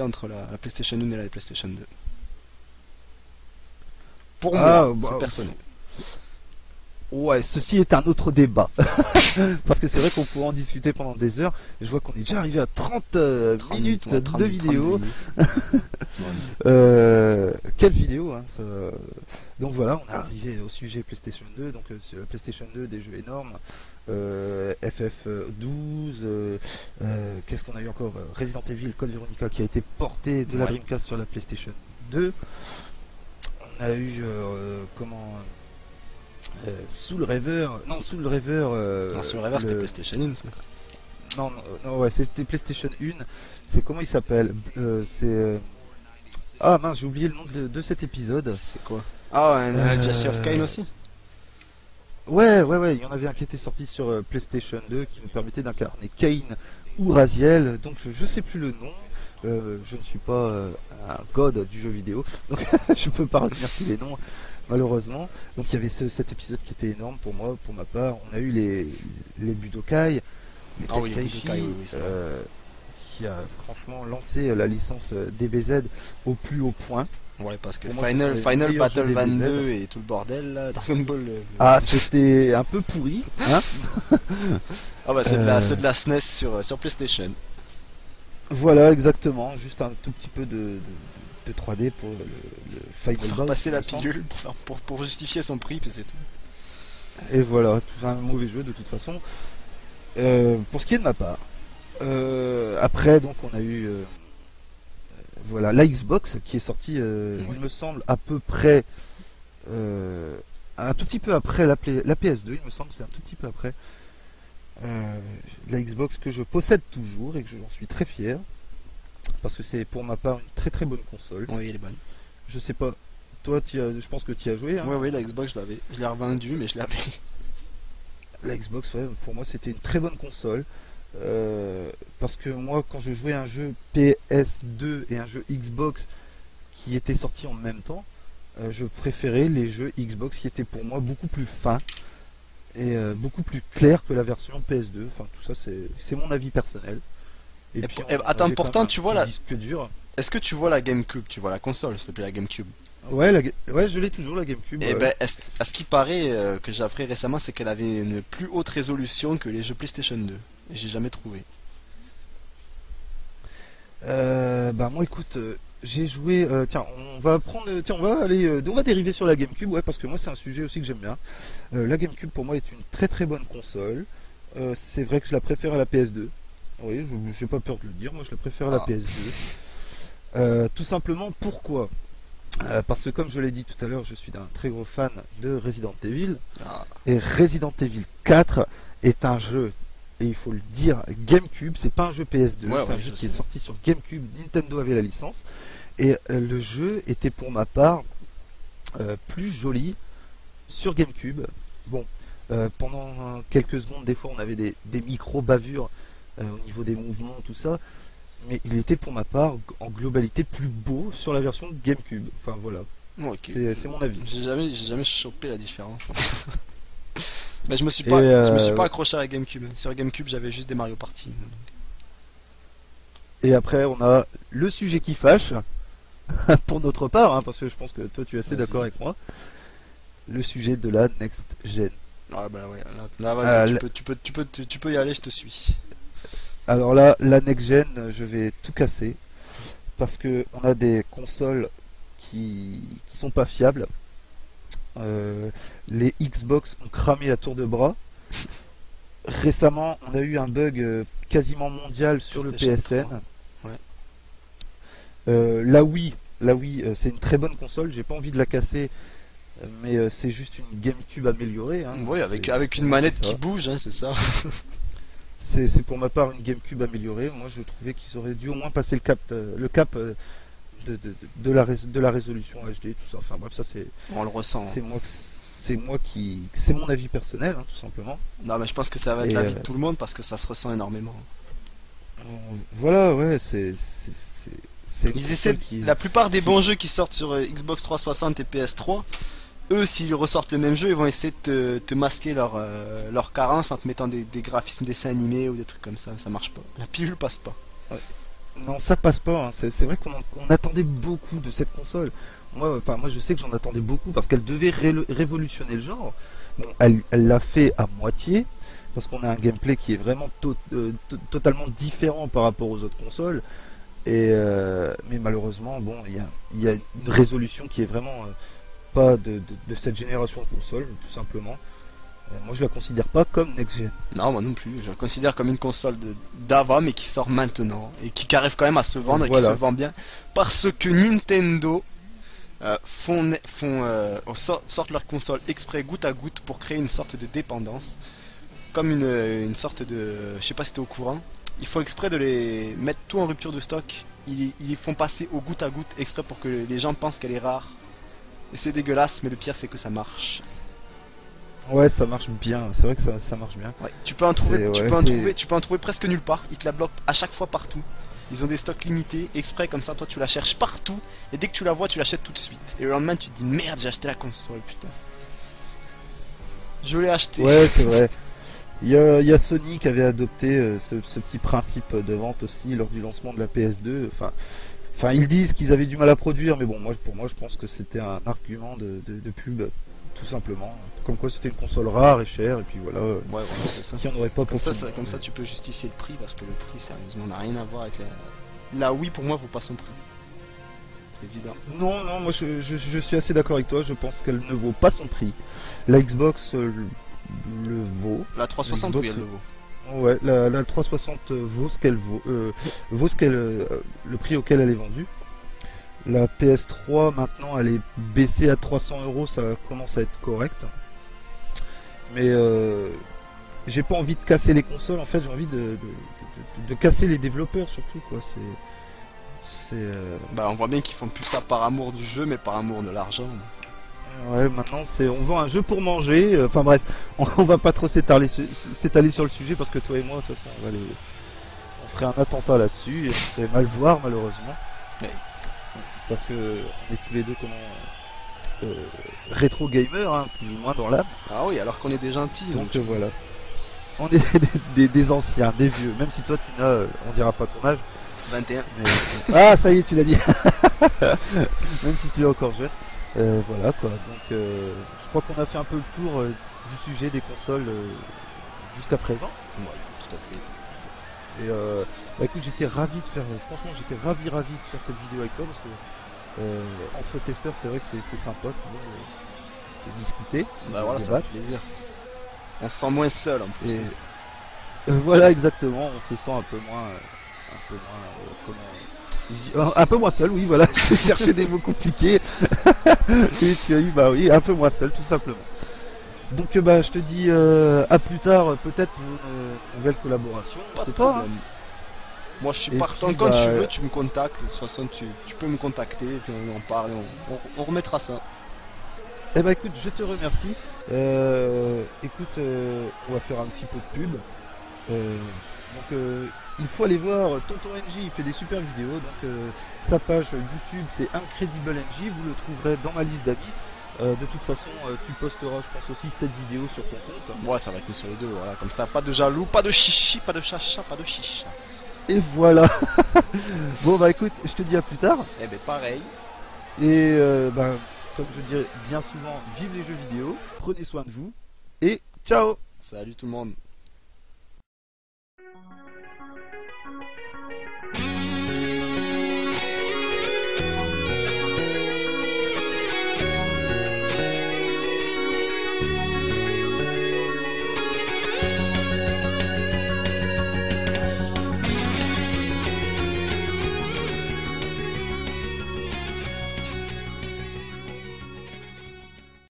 entre la, la PlayStation 1 et la PlayStation 2. Pour Ah, moi, bah, c'est personnel. Ouais, ceci est un autre débat. Parce que c'est vrai qu'on pourrait en discuter pendant des heures. Je vois qu'on est déjà arrivé à 30, euh, 30 minutes ouais, 30 de 30 vidéo. minutes. Euh, quelle vidéo hein, ça- Donc voilà, on est arrivé au sujet PlayStation 2. Donc euh, sur la PlayStation 2, des jeux énormes. Euh, FF12. euh, euh, Qu'est-ce qu'on a eu encore? Resident Evil, Code Veronica qui a été porté de la Ouais. Dreamcast sur la PlayStation 2. On a eu comment Soul Reaver, non Soul euh, Non, sur le revers, c'était PlayStation 1. ça. non, non, non, ouais, c'était PlayStation 1. C'est comment il s'appelle? C'est. Ah mince, j'ai oublié le nom de, de cet épisode. C'est quoi? Ah, un Euh, Jesse of Kane aussi Ouais, ouais, ouais, il y en avait un qui était sorti sur euh, PlayStation 2 qui nous permettait d'incarner Kane ou Raziel. Donc je, sais plus le nom. Euh, je ne suis pas euh, un god du jeu vidéo, donc je peux pas retenir tous les noms malheureusement. Donc il y avait ce- cet épisode qui était énorme pour moi, pour ma part. On a eu les les Budokai, les Ah oui, les Tenkaichi, Budokai, oui, oui, c'est vrai. euh, qui a franchement lancé la licence euh, DBZ au plus haut point. Ouais, parce que moi, Final, Final Battle des 22 et tout le bordel, là, Dragon Ball. euh, Ah, c'était un peu pourri, hein Ah bah c'est de, la- Euh. de la SNES sur, sur PlayStation. Voilà, exactement. Juste un tout petit peu de, de, de 3D pour le, le Final Pour faire Boss, passer la pilule, pour, faire, pour, pour justifier son prix, puis c'est tout. Et voilà, tout un mauvais jeu de toute façon. Euh, pour ce qui est de ma part. Euh, après, donc, on a eu euh, euh, voilà la Xbox qui est sortie, il me semble, à peu près. un tout petit peu après la, la PS2, il me semble, que c'est un tout petit peu après. La Xbox que je possède toujours et que j'en suis très fier. Parce que c'est pour ma part une très très bonne console. Oui, elle est bonne. Je sais pas, toi, tu as, je pense que tu as joué. hein Oui, oui, la Xbox, je l'avais. Je l'ai revendue, mais je l'avais. La Xbox, ouais, pour moi, c'était une très bonne console. Euh, parce que moi, quand je jouais un jeu PS2 et un jeu Xbox qui étaient sortis en même temps, euh, je préférais les jeux Xbox qui étaient pour moi beaucoup plus fins et euh, beaucoup plus clairs que la version PS2. Enfin, tout ça, c'est mon avis personnel. Et puis, on- attends, pourtant, tu vois la- disque dur. Est-ce que tu vois la GameCube? Tu vois la console, s'il te plaît, la GameCube. Ouais, la ouais, je l'ai toujours la GameCube. Et ouais. ben, à ce qui paraît, euh, que j'ai appris récemment, c'est qu'elle avait une plus haute résolution que les jeux PlayStation 2. Et j'ai jamais trouvé. Euh, bah moi écoute, euh, j'ai joué. euh, tiens, on va prendre. Tiens, on va aller. on va dériver sur la GameCube, ouais, parce que moi c'est un sujet aussi que j'aime bien. La GameCube pour moi est une très très bonne console. C'est vrai que je la préfère à la PS2. Oui, je j'ai pas peur de le dire. Moi je la préfère à la Ah. PS2. Euh, tout simplement pourquoi? Euh, Parce que comme je l'ai dit tout à l'heure, je suis un très gros fan de Resident Evil. Ah, Et Resident Evil 4 est un jeu, et il faut le dire, GameCube, c'est pas un jeu PS2, Ouais, c'est un jeu je qui est sorti sur GameCube, Nintendo avait la licence, et euh, le jeu était pour ma part euh, plus joli sur GameCube. Bon, pendant quelques secondes, des fois on avait des, des micro-bavures au niveau des mouvements, tout ça, mais il était pour ma part en globalité plus beau sur la version GameCube. Enfin voilà, c'est mon avis. J'ai jamais, jamais chopé la différence. Mais je me suis pas, je me suis euh, pas accroché à la GameCube. Sur GameCube, j'avais juste des Mario Party. Et après, on a le sujet qui fâche, pour notre part, hein, parce que je pense que toi tu es assez d'accord avec moi. Le sujet de la next gen. Ah bah ouais, là, là, vas-y, Euh, tu, la- peux, tu, peux, tu, peux, tu peux y aller, je te suis. Alors là, la next gen, je vais tout casser parce que on a des consoles qui qui sont pas fiables. Euh, les Xbox ont cramé à tour de bras. Récemment, on a eu un bug euh, quasiment mondial sur le PSN. 3, ouais. Euh, la Wii, la Wii, c'est une très bonne console. J'ai pas envie de la casser, mais c'est juste une GameCube améliorée. hein. Oui, avec, une manette qui bouge, hein, c'est ça. C'est pour ma part une GameCube améliorée. Moi, je trouvais qu'ils auraient dû au moins passer le cap, euh, le cap euh, de, de, de la, de la résolution HD, tout ça. Enfin bref, ça c'est On le ressent. c'est moi, c'est moi qui, c'est mon avis personnel, hein, tout simplement. Non, mais je pense que ça va être l'avis de euh, tout le monde parce que ça se ressent énormément. Voilà, ouais, c'est Ils essaient, qui- la plupart des bons jeux qui sortent sur Xbox 360 et PS3, eux, s'ils ressortent le même jeu, ils vont essayer de te, masquer leur, euh, leur carence en te mettant des, des graphismes dessins animés ou des trucs comme ça. Ça marche pas. La pilule passe pas. Non, ça passe pas. hein. C'est vrai qu'on en- on attendait beaucoup de cette console. Moi, enfin, moi, je sais que j'en attendais beaucoup parce qu'elle devait ré- révolutionner le genre. Bon, elle l'a fait à moitié parce qu'on a un gameplay qui est vraiment euh, to- totalement différent par rapport aux autres consoles. Et euh, mais malheureusement, bon, il y a, une résolution qui est vraiment euh, pas de, de- de cette génération de console, tout simplement. Euh, moi, je la considère pas comme next gen. Non, moi non plus. Je la considère comme une console d'avant, mais qui sort maintenant. Et qui arrive quand même à se vendre et qui se vend bien. Parce que Nintendo euh, font, font, euh, sort- sortent leur console exprès goutte à goutte pour créer une sorte de dépendance. Comme une, une sorte de. Je sais pas si t'es au courant. Il faut exprès de les mettre tout en rupture de stock. Ils, ils les font passer au goutte à goutte exprès pour que les gens pensent qu'elle est rare. Et c'est dégueulasse, mais le pire c'est que ça marche. Ouais, ça marche bien. C'est vrai que ça, ça marche bien. Ouais, tu peux en trouver, tu ouais, peux en trouver, tu peux en trouver presque nulle part. Ils te la bloquent à chaque fois partout. Ils ont des stocks limités, exprès comme ça. Toi, tu la cherches partout et dès que tu la vois, tu l'achètes tout de suite. Et le lendemain, tu te dis merde, j'ai acheté la console, putain. Je l'ai acheté. Ouais, c'est vrai. Il y, a, il y a Sony qui avait adopté euh, ce, ce petit principe de vente aussi lors du lancement de la PS2. Enfin, enfin ils disent qu'ils avaient du mal à produire, mais bon, moi, pour moi, je pense que c'était un argument de, de- de pub, tout simplement. Comme quoi, c'était une console rare et chère, et puis voilà, euh, Ouais, voilà, c'est ça. qui en aurait pas Comme ça, comme ça, tu peux justifier le prix parce que le prix, sérieusement, n'a rien à voir avec la. La Wii, pour moi, vaut pas son prix. C'est évident. Non, non, moi je, je- je suis assez d'accord avec toi. Je pense qu'elle ne vaut pas son prix. La Xbox euh, le, le vaut. La 360, oui, elle le vaut. Ouais, la, la 360 vaut ce qu'elle vaut, euh, vaut ce qu'elle, euh, le prix auquel elle est vendue. La PS3 maintenant elle est baissée à 300 euros, ça commence à être correct. Mais euh, j'ai pas envie de casser les consoles, en fait j'ai envie de, de, casser les développeurs surtout quoi. C'est, c'est, euh, Bah, on voit bien qu'ils font plus ça par amour du jeu, mais par amour de l'argent. Ouais, maintenant c'est on vend un jeu pour manger. euh, Enfin bref, on, on va pas trop s'étaler su- s'étaler sur le sujet parce que toi et moi, de toute façon, on va on ferait un attentat là-dessus et on ferait mal voir malheureusement. Ouais. Parce que on est tous les deux comment euh, rétro gamers, hein, plus ou moins dans l'âme. Ah oui, alors qu'on est des gentils. Donc Donc, euh, voilà. On est des, des- des anciens, des vieux. Même si toi tu n'as, on dira pas ton âge. 21. Mais... ah, ça y est, tu l'as dit. Même si tu es encore jeune. Euh, voilà quoi. Donc, euh, je crois qu'on a fait un peu le tour euh, du sujet des consoles jusqu'à présent. Oui, tout à fait. Et euh, bah, écoute, j'étais ravi de faire. Franchement, j'étais ravi, ravi de faire cette vidéo avec toi parce que euh, entre testeurs, c'est vrai que c'est sympa toujours de discuter. Bah de voilà, ça fait plaisir. On se sent moins seul en plus. Et euh, voilà, exactement, on se sent un peu moins, un peu moins, comment, un peu moins seul, oui, voilà. Je cherchais des mots compliqués. Et tu as eu, bah oui, un peu moins seul, tout simplement. Donc, bah, je te dis euh, à plus tard, peut-être pour une euh, nouvelle collaboration. Pas de pas. problème. Moi je suis Et partant puis, quand bah, tu veux, tu me contactes. De toute façon, tu, tu peux me contacter et puis on en parle et on, on- on remettra ça. Eh bah écoute, je te remercie. Euh, écoute, euh, on va faire un petit peu de pub. Donc il faut aller voir Tonton NJ, il fait des super vidéos. Donc euh, sa page YouTube c'est Incredible NJ, vous le trouverez dans ma liste d'amis. Euh, de toute façon, euh, tu posteras, je pense aussi cette vidéo sur ton compte. Ouais, ça va être sur les deux, voilà. Comme ça, pas de jaloux, pas de chichi, pas de chacha, pas de chicha. Et voilà. bon bah écoute, je te dis à plus tard. Eh ben pareil. Et bah, comme je dirais bien souvent, vive les jeux vidéo, prenez soin de vous et ciao Salut tout le monde.